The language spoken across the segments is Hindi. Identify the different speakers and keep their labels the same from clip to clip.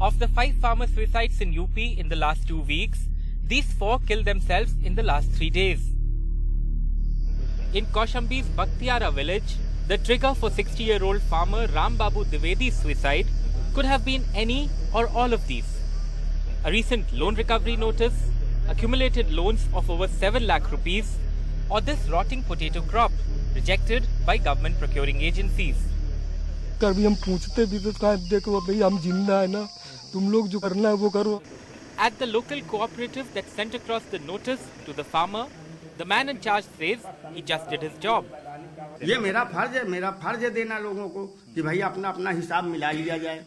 Speaker 1: Of the five farmer suicides in UP in the last two weeks, these four killed themselves in the last three days. In Kaushambi's Bakhtiara village, the trigger for 60-year-old farmer Ram Babu Divedi's suicide could have been any or all of these. A recent loan recovery notice, accumulated loans of over 7 lakh rupees, or this rotting potato crop rejected by government procuring agencies.
Speaker 2: कभी हम पूछते भी तो कहा देखो भाई हम जिंदा है ना तुम लोग जो करना है वो करो
Speaker 1: At the local cooperative that sent across the notice to the farmer, the man in charge says he just did his job.
Speaker 3: ये मेरा फ़र्ज़ है मेरा फ़र्ज़ है देना लोगों को कि भाई अपना अपना हिसाब मिला लिया जाए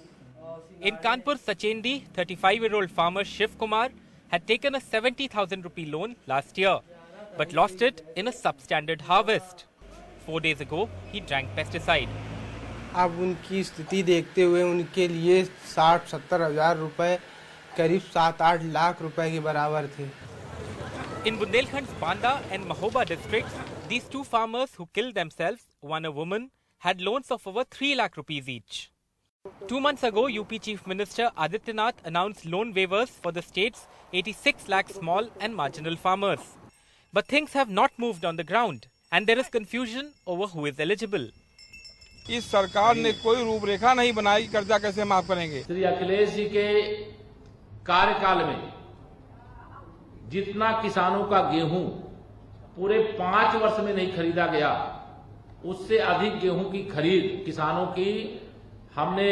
Speaker 1: In Kanpur, Sachendi, 35-year-old farmer Shiv Kumar had taken a 70,000 rupee loan last year, but lost it in a substandard harvest. Four days ago, he drank pesticide.
Speaker 4: अब उनकी स्थिति देखते हुए उनके लिए साठ, सत्तर हज़ार रुपए, करीब सात, आठ लाख रुपए के बराबर थे।
Speaker 1: In Bundelkhand Banda and Mahoba district these two farmers who killed themselves one a woman had loans of over three lakh rupees each two months ago UP chief minister Adityanath announce loan waivers for the states 86 lakh small and marginal farmers but things have not moved on the ground and there is confusion over who is eligible
Speaker 5: इस सरकार ने कोई रूपरेखा नहीं बनाई कर्जा कैसे माफ़ करेंगे?
Speaker 6: श्री अखिलेश जी के कार्यकाल में जितना किसानों का गेहूँ पूरे पाँच वर्ष में नहीं खरीदा गया उससे अधिक गेहूँ की खरीद किसानों की हमने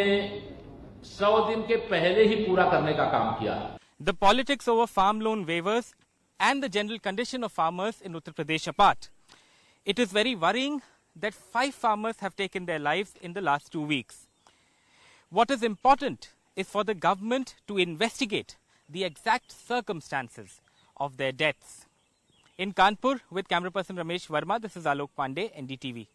Speaker 6: सौ दिन के पहले ही पूरा करने का काम किया।
Speaker 1: The politics over farm loan waivers and the general condition of farmers in Uttar Pradesh apart, it is very worrying that five farmers have taken their lives in the last two weeks. What is important is for the government to investigate the exact circumstances of their deaths. In Kanpur, with camera person Ramesh Verma, this is Alok Pandey, NDTV.